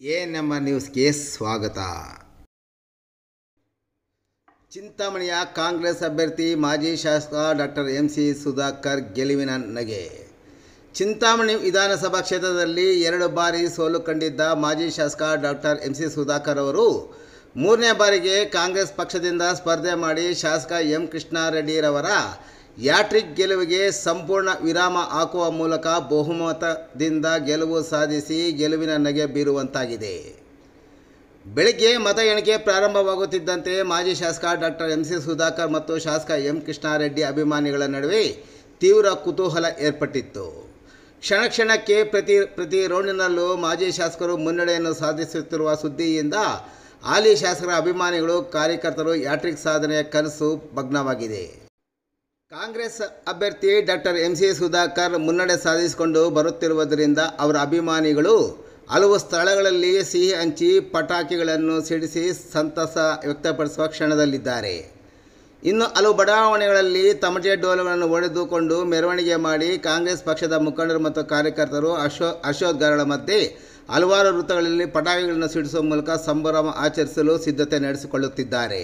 A number ನ್ಯೂಸ್ಗೆ ಸ್ವಾಗತ. ಚಿಂತಾಮಣಿಯ ಕಾಂಗ್ರೆಸ್ ಅಭ್ಯರ್ಥಿ, ಮಾಜಿ ಶಾಸಕ ಡಾಕ್ಟರ್ ಎಂ ಸಿ ಸುಧಾಕರ್ ಗೆಲುವಿನ ನಗೆ. ಚಿಂತಾಮಣಿ ವಿಧಾನಸಭಾ ಕ್ಷೇತ್ರದಲ್ಲಿ ಎರಡು ಬಾರಿ ಸೋಲು ಕಂಡಿದ್ದ ಮಾಜಿ ಶಾಸಕ ಡಾಕ್ಟರ್ ಎಂ ಸಿ ಸುಧಾಕರ್ ಅವರು ಮೂರನೇ ಬಾರಿಗೆ ಕಾಂಗ್ರೆಸ್ ಪಕ್ಷದಿಂದ ಸ್ಪರ್ಧೆ ಮಾಡಿ ಶಾಸಕ ಎಂ ಕೃಷ್ಣಾರೆಡ್ಡಿರವರ ಯಾಟ್ರಿಕ್ ಗೆಲುವಿಗೆ ಸಂಪೂರ್ಣ ವಿರಾಮ ಹಾಕುವ ಮೂಲಕ ಬಹುಮತದಿಂದ ಗೆಲುವು ಸಾಧಿಸಿ ಗೆಲುವಿನ ನಗೆ ಬೀರುವಂತಾಗಿದೆ. ಬೆಳಿಗ್ಗೆ ಮತ ಎಣಿಕೆ ಪ್ರಾರಂಭವಾಗುತ್ತಿದ್ದಂತೆ ಮಾಜಿ ಶಾಸಕ ಡಾಕ್ಟರ್ ಎಂ ಸಿ ಸುಧಾಕರ್ ಮತ್ತು ಶಾಸಕ ಎಂ ಕೃಷ್ಣಾರೆಡ್ಡಿ ಅಭಿಮಾನಿಗಳ ನಡುವೆ ತೀವ್ರ ಕುತೂಹಲ ಏರ್ಪಟ್ಟಿತ್ತು. ಕ್ಷಣ ಕ್ಷಣಕ್ಕೆ ಪ್ರತಿ ಪ್ರತಿ ರೌಂಡಿನಲ್ಲೂ ಮಾಜಿ ಶಾಸಕರು ಮುನ್ನಡೆಯನ್ನು ಸಾಧಿಸುತ್ತಿರುವ ಸುದ್ದಿಯಿಂದ ಹಾಲಿ ಶಾಸಕರ ಅಭಿಮಾನಿಗಳು ಕಾರ್ಯಕರ್ತರು ಯಾಟ್ರಿಕ್ ಸಾಧನೆಯ ಕನಸು ಭಗ್ನವಾಗಿದೆ. ಕಾಂಗ್ರೆಸ್ ಅಭ್ಯರ್ಥಿ ಡಾಕ್ಟರ್ ಎಂ ಸಿ ಸುಧಾಕರ್ ಮುನ್ನಡೆ ಸಾಧಿಸಿಕೊಂಡು ಬರುತ್ತಿರುವುದರಿಂದ ಅವರ ಅಭಿಮಾನಿಗಳು ಹಲವು ಸ್ಥಳಗಳಲ್ಲಿ ಸಿಹಿ ಹಂಚಿ ಪಟಾಕಿಗಳನ್ನು ಸಿಡಿಸಿ ಸಂತಸ ವ್ಯಕ್ತಪಡಿಸುವ ಕ್ಷಣದಲ್ಲಿದ್ದಾರೆ. ಇನ್ನು ಹಲವು ಬಡಾವಣೆಗಳಲ್ಲಿ ತಮಟೆ ಡೋಲುಗಳನ್ನು ಒಡೆದುಕೊಂಡು ಮೆರವಣಿಗೆ ಮಾಡಿ ಕಾಂಗ್ರೆಸ್ ಪಕ್ಷದ ಮುಖಂಡರು ಮತ್ತು ಕಾರ್ಯಕರ್ತರು ಅಶೋ ಹರ್ಷೋದ್ಗಾರಗಳ ಮಧ್ಯೆ ಹಲವಾರು ವೃತ್ತಗಳಲ್ಲಿ ಪಟಾಕಿಗಳನ್ನು ಸಿಡಿಸುವ ಮೂಲಕ ಸಂಭ್ರಮ ಆಚರಿಸಲು ಸಿದ್ಧತೆ ನಡೆಸಿಕೊಳ್ಳುತ್ತಿದ್ದಾರೆ.